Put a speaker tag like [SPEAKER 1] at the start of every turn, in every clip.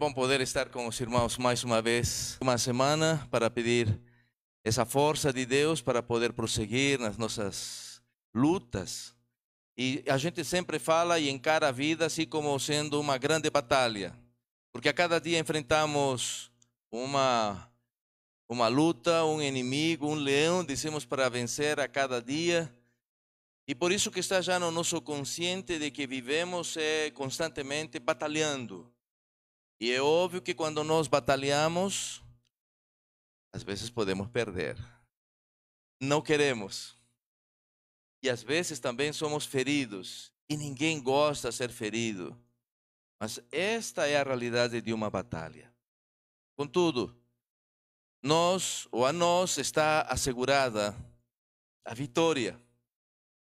[SPEAKER 1] bom poder estar com os irmãos mais uma vez, uma semana, para pedir essa força de Deus para poder prosseguir nas nossas lutas. E a gente sempre fala e encara a vida assim como sendo uma grande batalha, porque a cada dia enfrentamos uma uma luta, um inimigo, um leão, dizemos para vencer a cada dia. E por isso que está já no nosso consciente de que vivemos é, constantemente batalhando. E é óbvio que quando nós batalhamos, às vezes podemos perder. Não queremos. E às vezes também somos feridos. E ninguém gosta de ser ferido. Mas esta é a realidade de uma batalha. Contudo, nós ou a nós está assegurada a vitória.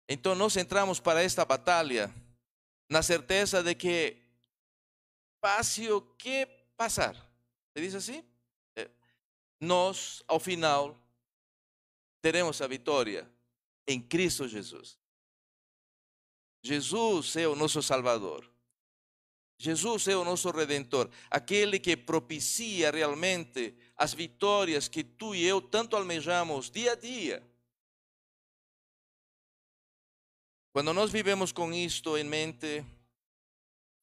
[SPEAKER 1] Então nós entramos para esta batalha na certeza de que passe o que passar. Se diz assim? É. Nós, ao final, teremos a vitória em Cristo Jesus. Jesus é o nosso Salvador. Jesus é o nosso Redentor, aquele que propicia realmente as vitórias que tu e eu tanto almejamos dia a dia. Quando nós vivemos com isto em mente,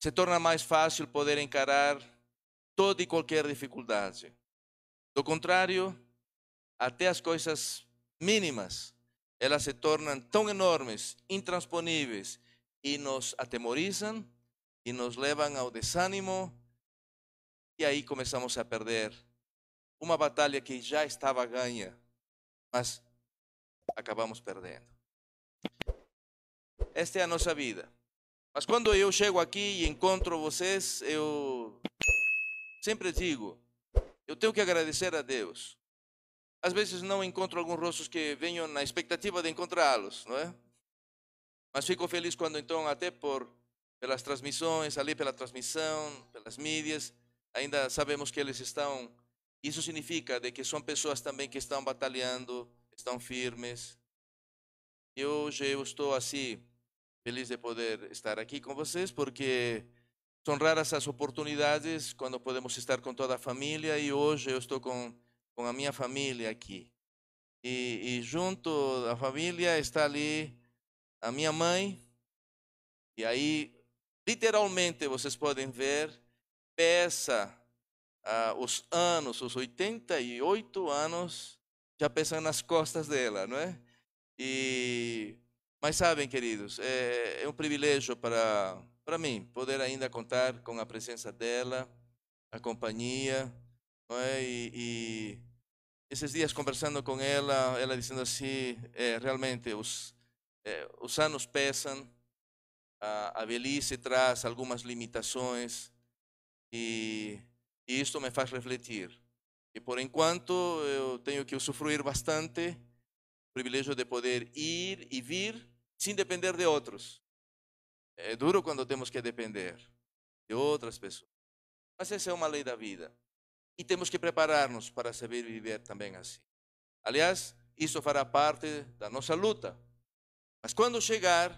[SPEAKER 1] se torna mais fácil poder encarar toda e qualquer dificuldade. Do contrário, até as coisas mínimas, elas se tornam tão enormes, intransponíveis e nos atemorizam e nos levam ao desânimo e aí começamos a perder uma batalha que já estava ganha, mas acabamos perdendo. Esta é a nossa vida. Mas quando eu chego aqui e encontro vocês, eu sempre digo, eu tenho que agradecer a Deus. Às vezes não encontro alguns rostos que venham na expectativa de encontrá-los, não é? Mas fico feliz quando então até por pelas transmissões, ali pela transmissão, pelas mídias, ainda sabemos que eles estão. Isso significa de que são pessoas também que estão batalhando, estão firmes. E hoje eu estou assim feliz de poder estar aqui com vocês, porque são raras as oportunidades quando podemos estar com toda a família e hoje eu estou com, com a minha família aqui. E, e junto da família está ali a minha mãe, e aí, literalmente, vocês podem ver, pesa ah, os anos, os 88 anos, já pesam nas costas dela, não é? E mas sabem, queridos, é, é um privilégio para, para mim poder ainda contar com a presença dela, a companhia, é? E, e esses dias conversando com ela, ela dizendo assim, é, realmente os, é, os anos pesam, a, a velhice traz algumas limitações e, e isto me faz refletir. E por enquanto eu tenho que usufruir bastante o privilégio de poder ir e vir sem depender de outros. É duro quando temos que depender de outras pessoas. Mas essa é uma lei da vida. E temos que preparar-nos para saber viver também assim. Aliás, isso fará parte da nossa luta. Mas quando chegar,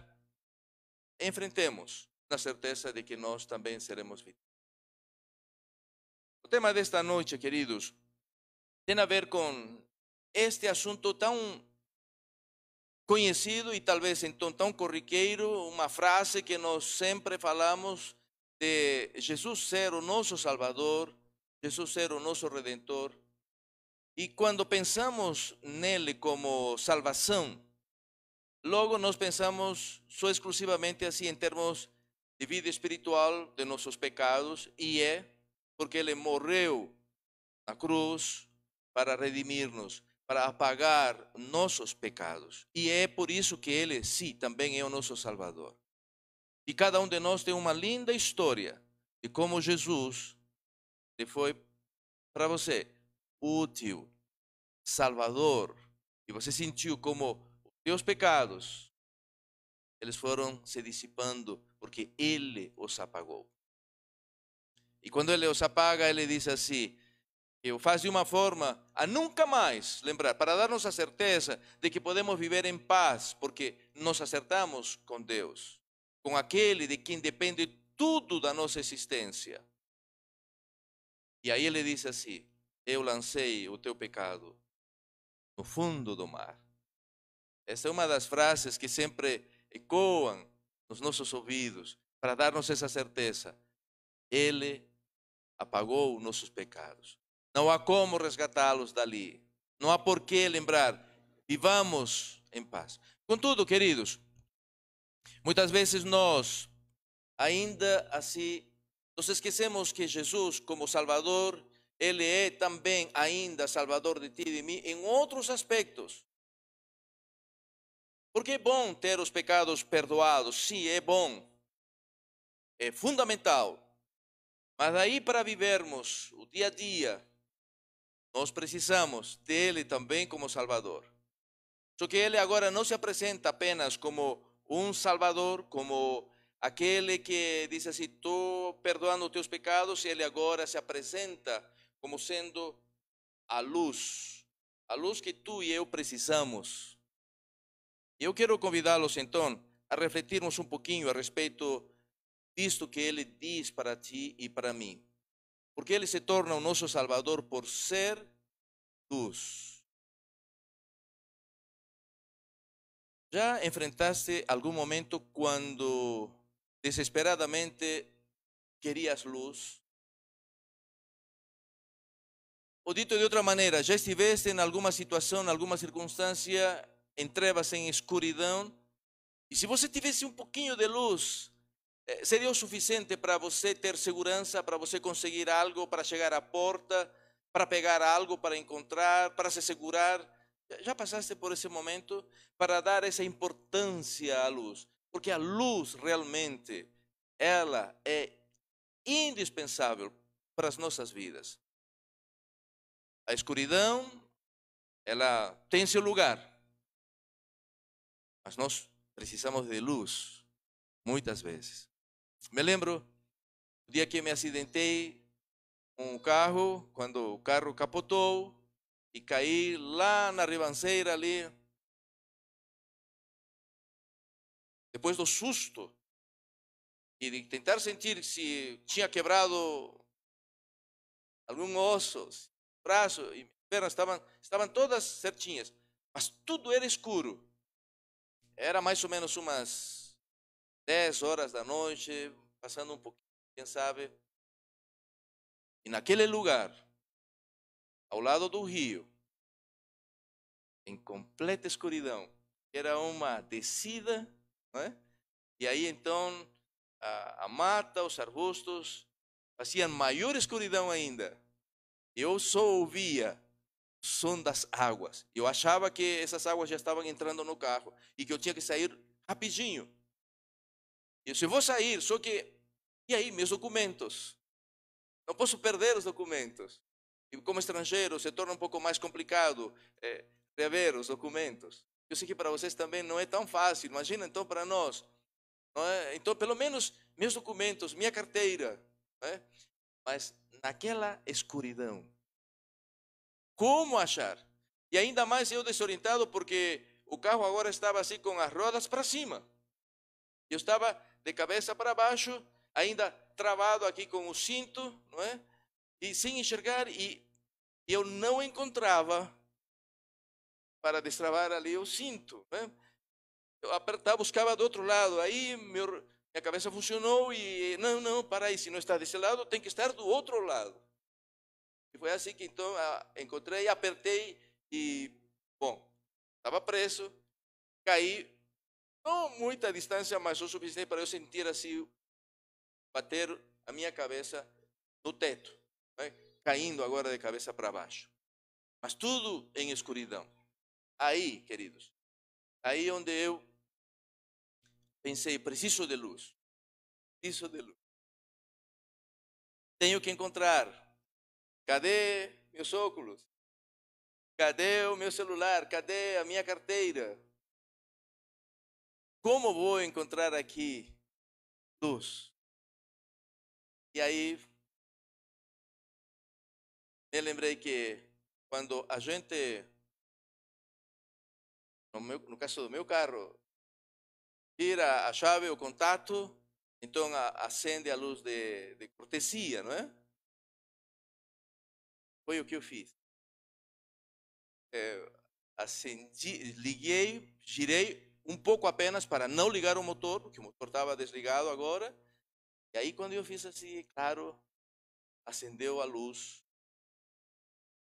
[SPEAKER 1] enfrentemos na certeza de que nós também seremos vítimas. O tema desta noite, queridos, tem a ver com este assunto tão conhecido e talvez então tão corriqueiro, uma frase que nós sempre falamos de Jesus ser o nosso Salvador, Jesus ser o nosso Redentor. E quando pensamos nele como salvação, logo nós pensamos só exclusivamente assim em termos de vida espiritual de nossos pecados, e é porque ele morreu na cruz para redimir-nos para apagar nossos pecados. E é por isso que Ele, sim, também é o nosso Salvador. E cada um de nós tem uma linda história de como Jesus foi para você útil, Salvador, e você sentiu como os seus pecados eles foram se dissipando porque Ele os apagou. E quando Ele os apaga, Ele diz assim: o faz de uma forma a nunca mais lembrar, para darnos a certeza de que podemos viver em paz, porque nos acertamos com Deus, com aquele de quem depende tudo da nossa existência. E aí ele disse assim: Eu lancei o teu pecado no fundo do mar. Essa é uma das frases que sempre ecoam nos nossos ouvidos para dar-nos essa certeza. Ele apagou nossos pecados. Não há como resgatá-los dali. Não há por que lembrar. Vivamos em paz. Contudo, queridos, muitas vezes nós ainda assim nos esquecemos que Jesus, como Salvador, Ele é também ainda Salvador de ti e de mim em outros aspectos. Porque é bom ter os pecados perdoados, sim, é bom, é fundamental. Mas aí para vivermos o dia a dia, nós precisamos dele também como Salvador. Só que ele agora não se apresenta apenas como um Salvador, como aquele que diz assim: estou perdoando os teus pecados, ele agora se apresenta como sendo a luz, a luz que tu e eu precisamos. E eu quero convidá-los então a refletirmos um pouquinho a respeito disto que ele diz para ti e para mim. Porque ele se torna o nosso Salvador por ser luz. Já enfrentaste algum momento quando desesperadamente querias luz? Ou dito de outra maneira, já estiveste em alguma situação, em alguma circunstância, em trevas, em escuridão, e se você tivesse um pouquinho de luz, eh, seria o suficiente para você ter segurança, para você conseguir algo, para chegar à porta, para pegar algo, para encontrar, para se segurar. Já passaste por esse momento para dar essa importância à luz? Porque a luz realmente, ela é indispensável para as nossas vidas. A escuridão, ela tem seu lugar. Mas nós precisamos de luz, muitas vezes. Me lembro o dia que me acidentei com o carro, quando o carro capotou e caí lá na ribanceira ali. Depois do susto e de tentar sentir se tinha quebrado algum osso, braço e pernas estavam, estavam todas certinhas, mas tudo era escuro. Era mais ou menos umas 10 horas da noite, passando um pouquinho, quem sabe. E naquele lugar, ao lado do rio, em completa escuridão, era uma descida, não é? e aí então a, a mata, os arbustos, faziam maior escuridão ainda. Eu só ouvia o som das águas. Eu achava que essas águas já estavam entrando no carro e que eu tinha que sair rapidinho. E se vou sair, só que e aí meus documentos? Não posso perder os documentos. E como estrangeiro se torna um pouco mais complicado é, rever os documentos. Eu sei que para vocês também não é tão fácil. Imagina então para nós. É? Então, pelo menos meus documentos, minha carteira. É? Mas naquela escuridão, como achar? E ainda mais eu desorientado porque o carro agora estava assim com as rodas para cima. Eu estava de cabeça para baixo, ainda travado aqui com o cinto, não é? E sem enxergar, e eu não encontrava para destravar ali o cinto. Né? Eu apertava, buscava do outro lado, aí meu, minha cabeça funcionou e não, não, para aí, se não está desse lado, tem que estar do outro lado. E foi assim que então encontrei, apertei e, bom, estava preso, caí, não muita distância, mas o suficiente para eu sentir assim bater a minha cabeça no teto, né? caindo agora de cabeça para baixo. Mas tudo em escuridão. Aí, queridos, aí onde eu pensei, preciso de luz. Preciso de luz. Tenho que encontrar. Cadê meus óculos? Cadê o meu celular? Cadê a minha carteira? Como vou encontrar aqui luz? E aí, me lembrei que quando a gente, no, meu, no caso do meu carro, tira a chave, o contato, então acende a luz de, de cortesia, não é? Foi o que eu fiz. É, acendi, liguei, girei um pouco apenas para não ligar o motor, porque o motor estava desligado agora. E aí, quando eu fiz assim, claro, acendeu a luz.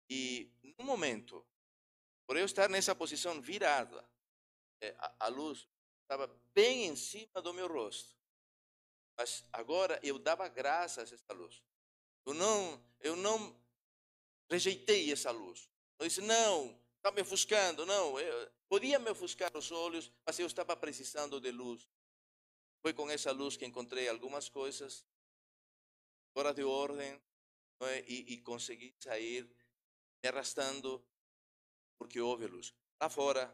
[SPEAKER 1] E no momento, por eu estar nessa posição virada, é, a, luz estava bem em cima do meu rosto. Mas agora eu dava graças a essa luz. Eu não, eu não rejeitei essa luz. Eu disse, não, está me ofuscando, não. Eu, podia me ofuscar os olhos, mas eu estava precisando de luz. Foi com essa luz que encontrei algumas coisas fora de ordem é? e, e consegui sair me arrastando porque houve luz. Lá fora,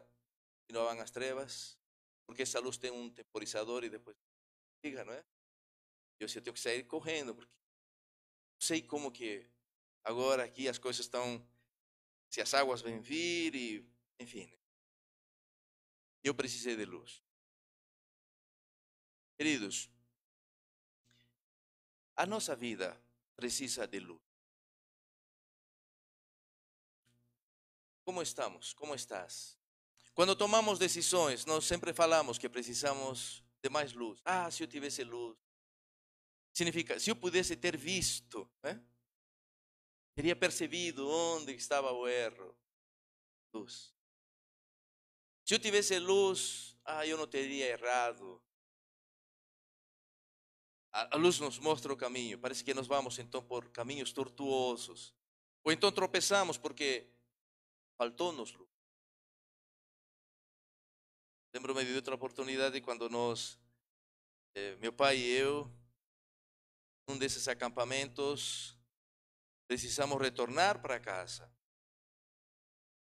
[SPEAKER 1] continuavam as trevas, porque essa luz tem um temporizador e depois liga, não é? Eu, eu tenho que sair correndo, porque não sei como que agora aqui as coisas estão, se as águas vêm vir e, enfim. Né? Eu precisei de luz. Queridos, a nossa vida precisa de luz. Como estamos? Como estás? Quando tomamos decisões, nós sempre falamos que precisamos de mais luz. Ah, se eu tivesse luz. Significa, se eu pudesse ter visto, né? teria percebido onde estava o erro. Luz. Se eu tivesse luz, ah, eu não teria errado. A luz nos mostra o caminho. Parece que nós vamos então por caminhos tortuosos. Ou então tropeçamos porque faltou-nos luz. Lembro-me de outra oportunidade quando nós, eh, meu pai e eu, num desses acampamentos, precisamos retornar para casa.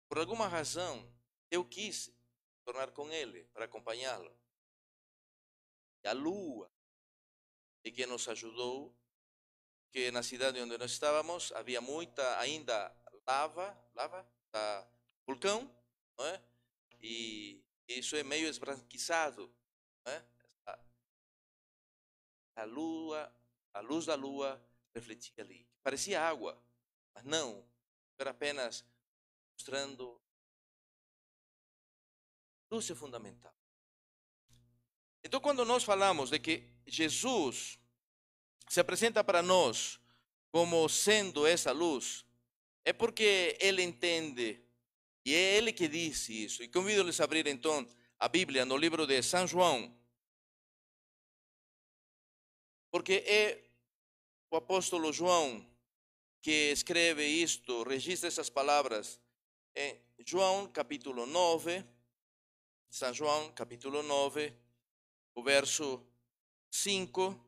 [SPEAKER 1] Por alguma razão, eu quis tornar com ele para acompanhá-lo. E a lua e que nos ajudou, que na cidade onde nós estávamos havia muita ainda lava, lava, da vulcão, não é? E isso é meio esbranquiçado. Né? A lua, a luz da lua refletia ali. Parecia água, mas não. Era apenas mostrando. Luz é fundamental. Então, quando nós falamos de que Jesus se apresenta para nós como sendo essa luz, é porque ele entende e é ele que disse isso. E convido-lhes a abrir então a Bíblia no livro de São João. Porque é o apóstolo João que escreve isto, registra essas palavras em João capítulo 9, São João capítulo 9, o verso 5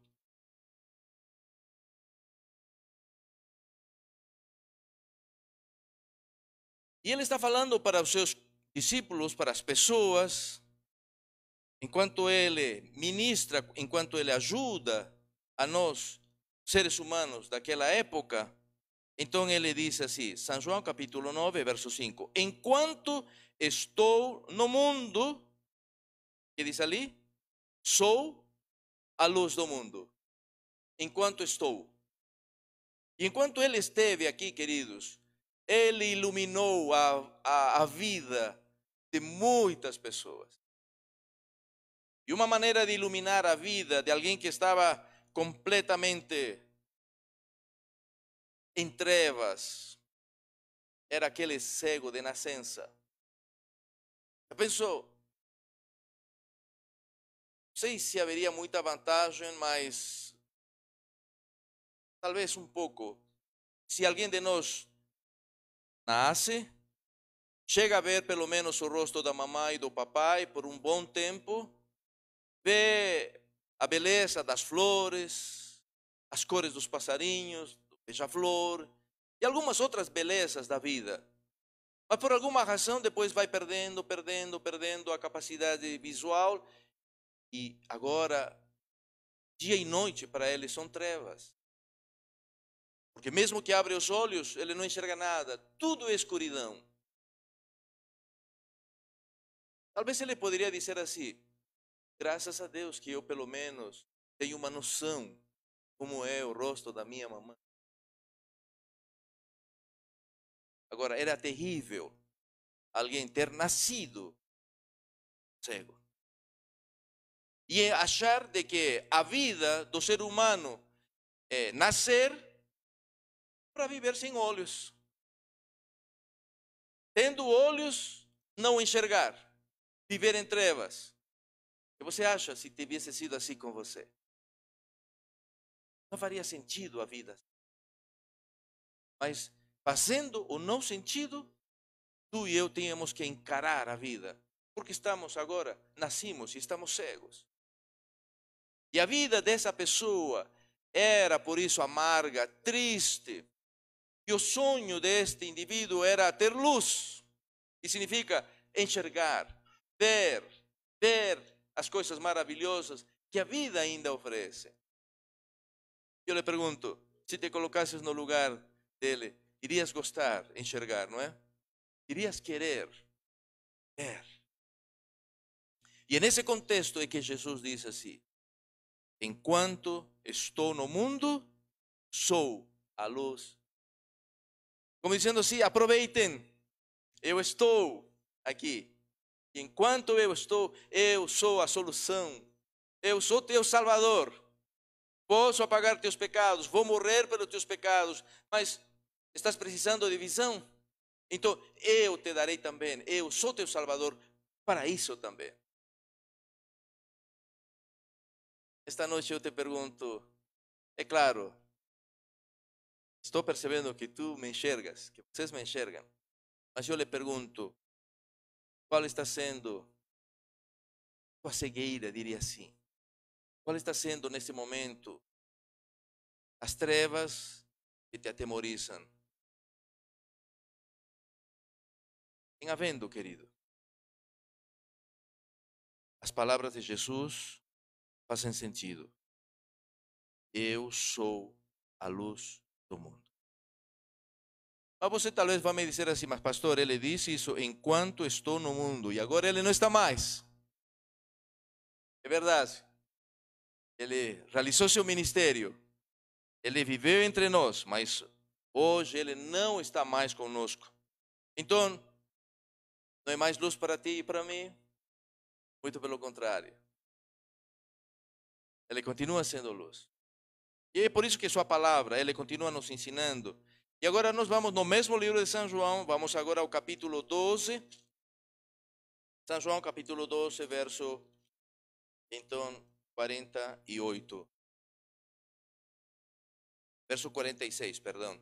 [SPEAKER 1] E ele está falando para os seus discípulos, para as pessoas, enquanto ele ministra, enquanto ele ajuda a nós, seres humanos daquela época. Então ele diz assim, São João capítulo 9, verso 5: Enquanto estou no mundo, que diz ali? Sou a luz do mundo. Enquanto estou. E enquanto ele esteve aqui, queridos, ele iluminou a, a, a vida de muitas pessoas. E uma maneira de iluminar a vida de alguém que estava completamente em trevas era aquele cego de nascença. Eu pensou, não sei se haveria muita vantagem, mas talvez um pouco. Se alguém de nós nasce, chega a ver pelo menos o rosto da mamãe e do papai por um bom tempo, vê a beleza das flores, as cores dos passarinhos, do beija-flor e algumas outras belezas da vida. Mas por alguma razão depois vai perdendo, perdendo, perdendo a capacidade visual e agora dia e noite para ele são trevas. Porque mesmo que abre os olhos, ele não enxerga nada. Tudo é escuridão. Talvez ele poderia dizer assim: graças a Deus que eu pelo menos tenho uma noção como é o rosto da minha mamãe. Agora, era terrível alguém ter nascido cego. E achar de que a vida do ser humano é nascer para viver sem olhos. Tendo olhos, não enxergar, viver em trevas. O que você acha se tivesse sido assim com você? Não faria sentido a vida. Mas fazendo o não sentido, tu e eu temos que encarar a vida, porque estamos agora, nascimos e estamos cegos. E a vida dessa pessoa era por isso amarga, triste. E o sonho deste indivíduo era ter luz, que significa enxergar, ver, ver as coisas maravilhosas que a vida ainda oferece. Eu lhe pergunto, se te colocasses no lugar dele, irias gostar, enxergar, não é? Irias querer ver. E nesse contexto é que Jesus diz assim: Enquanto estou no mundo, sou a luz. Como dizendo assim, aproveitem, eu estou aqui. Enquanto eu estou, eu sou a solução. Eu sou teu Salvador. Posso apagar teus pecados, vou morrer pelos teus pecados, mas estás precisando de visão? Então eu te darei também. Eu sou teu Salvador para isso também. Esta noite eu te pergunto, é claro, estou percebendo que tu me enxergas, que vocês me enxergam, mas eu lhe pergunto, qual está sendo tua cegueira, diria assim? Qual está sendo nesse momento as trevas que te atemorizam? Tem havendo, querido. As palavras de Jesus fazem sentido. Eu sou a luz do mundo. Mas você talvez vai me dizer assim, mas pastor, ele disse isso enquanto estou no mundo e agora ele não está mais. É verdade. Ele realizou seu ministério. Ele viveu entre nós, mas hoje ele não está mais conosco. Então, não é mais luz para ti e para mim? Muito pelo contrário. Ele continua sendo luz. E é por isso que sua palavra, ele continua nos ensinando. E agora nós vamos no mesmo livro de São João, vamos agora ao capítulo 12. São João, capítulo 12, verso então 48. Verso 46, perdão.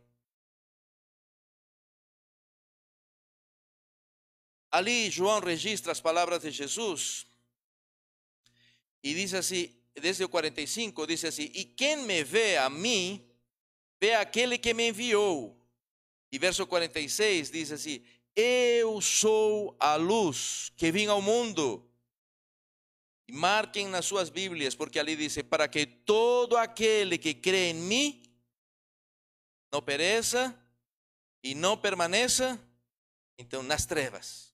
[SPEAKER 1] Ali João registra as palavras de Jesus e diz assim: desde o 45, diz assim: E quem me vê a mim, vê aquele que me enviou. E verso 46 diz assim: Eu sou a luz que vim ao mundo. Marquem nas suas Bíblias, porque ali diz: Para que todo aquele que crê em mim não pereça e não permaneça, então, nas trevas.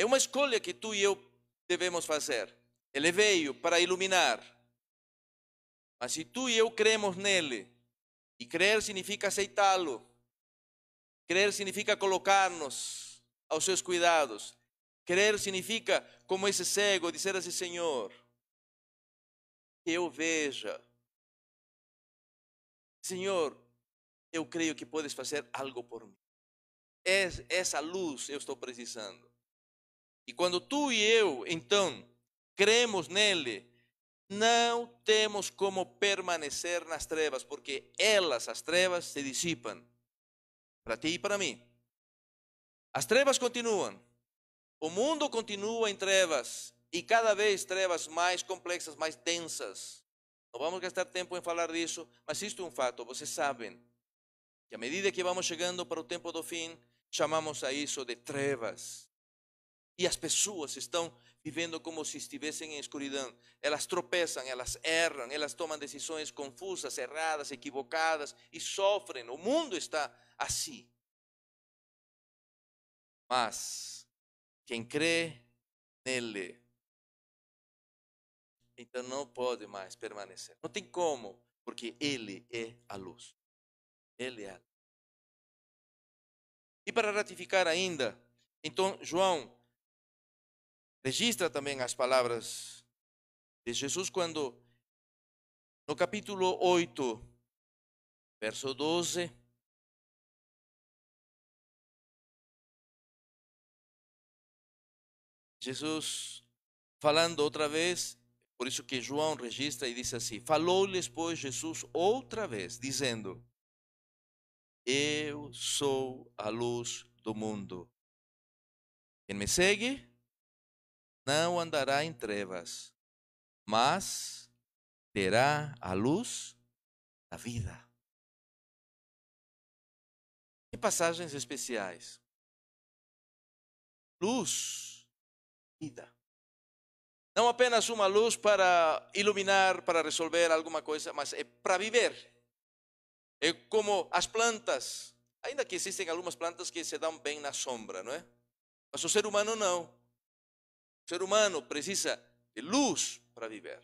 [SPEAKER 1] É uma escolha que tu e eu devemos fazer. Ele veio para iluminar. Mas se tu e eu cremos nele, e crer significa aceitá-lo, crer significa colocar-nos aos seus cuidados, crer significa, como esse cego, dizer assim: Senhor, que eu veja. Senhor, eu creio que podes fazer algo por mim. Essa luz eu estou precisando. E quando tu e eu, então, cremos nele, não temos como permanecer nas trevas, porque elas, as trevas, se dissipam. Para ti e para mim. As trevas continuam. O mundo continua em trevas. E cada vez trevas mais complexas, mais densas. Não vamos gastar tempo em falar disso, mas isto é um fato. Vocês sabem que à medida que vamos chegando para o tempo do fim, chamamos a isso de trevas. E as pessoas estão vivendo como se estivessem em escuridão. Elas tropeçam, elas erram, elas tomam decisões confusas, erradas, equivocadas e sofrem. O mundo está assim. Mas quem crê nele, então não pode mais permanecer. Não tem como, porque ele é a luz. Ele é. E para ratificar ainda, então João registra também as palavras de Jesus quando no capítulo 8, verso 12, Jesus falando outra vez, por isso que João registra e diz assim: Falou-lhes, pois, Jesus outra vez, dizendo: Eu sou a luz do mundo. Quem me segue não andará em trevas, mas terá a luz da vida. Que passagens especiais. Luz, vida. Não apenas uma luz para iluminar, para resolver alguma coisa, mas é para viver. É como as plantas, ainda que existem algumas plantas que se dão bem na sombra, não é? Mas o ser humano não. Ser humano precisa de luz para viver.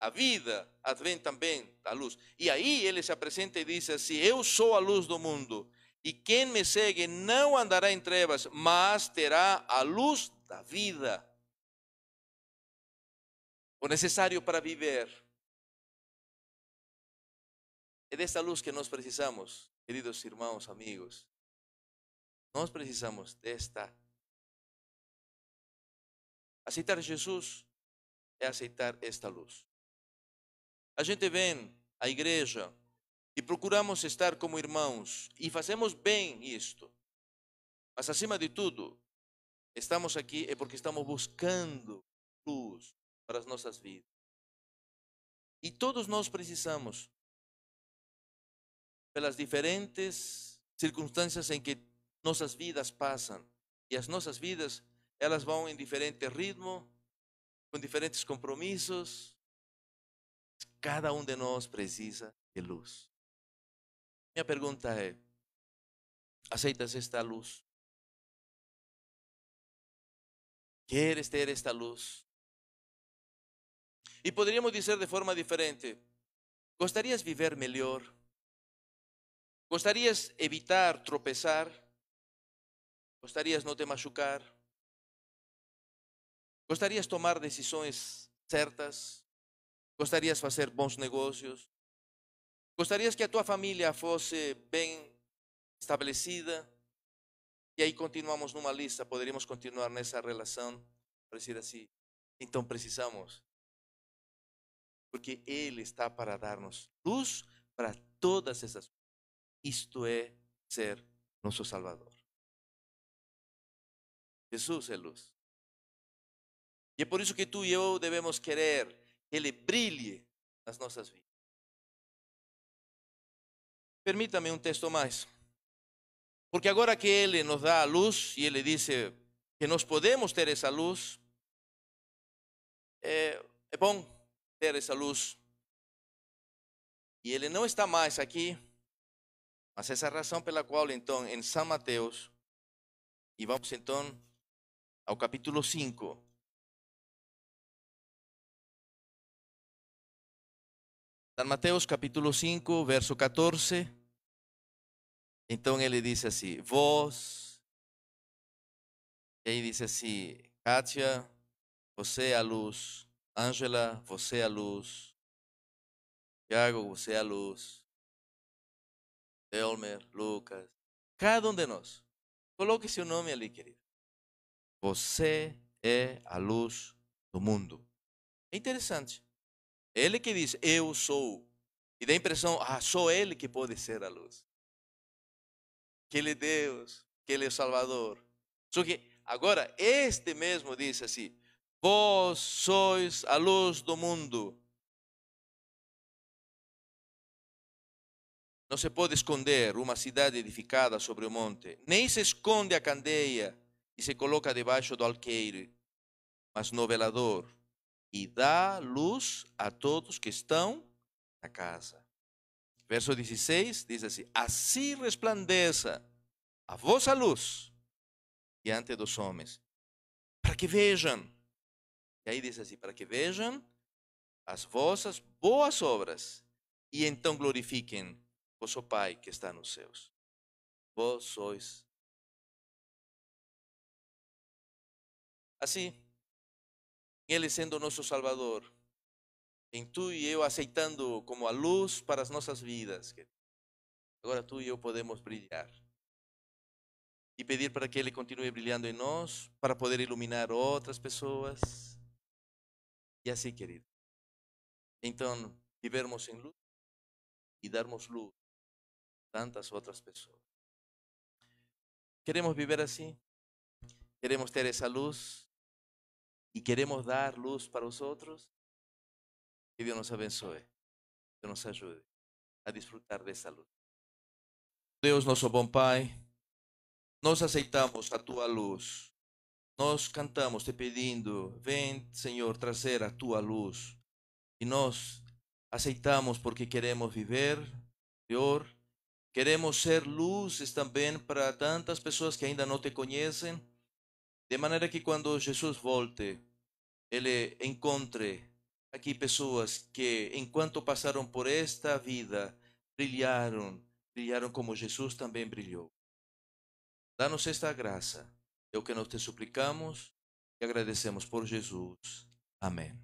[SPEAKER 1] A vida advém também da luz. E aí ele se apresenta e diz assim: Eu sou a luz do mundo, e quem me segue não andará em trevas, mas terá a luz da vida o necessário para viver. É desta luz que nós precisamos, queridos irmãos, amigos. Nós precisamos desta. Aceitar Jesus é aceitar esta luz. A gente vem à igreja e procuramos estar como irmãos e fazemos bem isto. Mas acima de tudo, estamos aqui é porque estamos buscando luz, para as nossas vidas. E todos nós precisamos, pelas diferentes circunstâncias em que nossas vidas passam, e as nossas vidas, elas vão em diferente ritmo, com diferentes compromissos. Cada um de nós precisa de luz. Minha pergunta é: aceitas esta luz? Queres ter esta luz? E poderíamos dizer de forma diferente: gostarias viver melhor? Gostarias evitar tropeçar? Gostarias não te machucar? Gostarias tomar decisões certas? Gostarias fazer bons negócios? Gostarias que a tua família fosse bem estabelecida? E aí continuamos numa lista, poderíamos continuar nessa relação, para dizer assim. Então precisamos porque Ele está para dar-nos luz para todas essas coisas. Isto é ser nosso Salvador. Jesus é luz. E é por isso que tu e eu devemos querer que Ele brilhe nas nossas vidas. Permita-me um texto mais. Porque agora que Ele nos dá a luz e Ele disse que nós podemos ter essa luz, é, é bom ter essa luz. E ele não está mais aqui, mas essa é a razão pela qual, então, em São Mateus, e vamos então ao capítulo 5. São Mateus capítulo 5, verso 14. Então ele diz assim: Vós, e aí diz assim: Kátia, você é a luz Ângela, você é a luz. Tiago, você é a luz. Elmer, Lucas, cada um de nós. Coloque seu nome ali, querido. Você é a luz do mundo. É interessante. Ele que diz, eu sou. E dá a impressão, ah, só ele que pode ser a luz. Que ele é Deus, que ele é o Salvador. Só que agora, este mesmo diz assim, Vós sois a luz do mundo. Não se pode esconder uma cidade edificada sobre o monte, nem se esconde a candeia e se coloca debaixo do alqueire, mas no velador, e dá luz a todos que estão na casa. Verso 16 diz assim: Assim resplandeça a vossa luz diante dos homens, para que vejam e aí diz assim: para que vejam as vossas boas obras e então glorifiquem vosso Pai que está nos céus. Vós sois. Assim, Ele sendo nosso Salvador, em tu e eu aceitando como a luz para as nossas vidas, agora tu e eu podemos brilhar. E pedir para que Ele continue brilhando em nós, para poder iluminar outras pessoas. E assim, querido. Então, vivermos em luz e darmos luz a tantas outras pessoas. Queremos viver assim? Queremos ter essa luz? E queremos dar luz para os outros? Que Deus nos abençoe. Que nos ajude a desfrutar dessa luz. Deus, nosso bom Pai, nós aceitamos a tua luz. Nós cantamos te pedindo, vem, Senhor, trazer a tua luz. E nós aceitamos porque queremos viver, Senhor, queremos ser luzes também para tantas pessoas que ainda não te conhecem, de maneira que quando Jesus volte, ele encontre aqui pessoas que, enquanto passaram por esta vida, brilharam, brilharam como Jesus também brilhou. Dá-nos esta graça, é o que nós te suplicamos e agradecemos por Jesus. Amém.